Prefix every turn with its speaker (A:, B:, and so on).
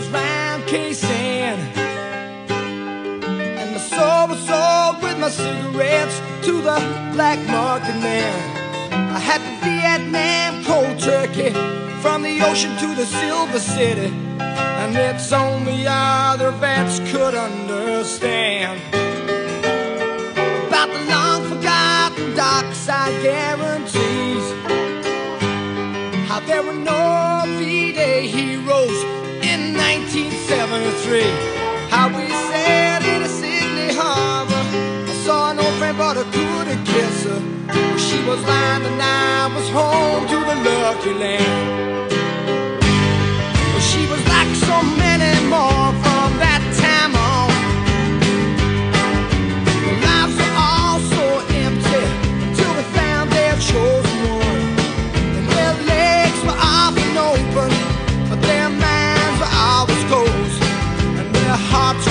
A: was round K-San And my soul was sold with my cigarettes To the black market man. I had the Vietnam cold turkey From the ocean to the silver city. And it's only other vets could understand. About the long forgotten dark side guarantees How there were no V-Day heroes in 1973 How we sailed into Sydney Harbor I saw an old friend but I couldn't kiss her She was lying and I was home to the lucky land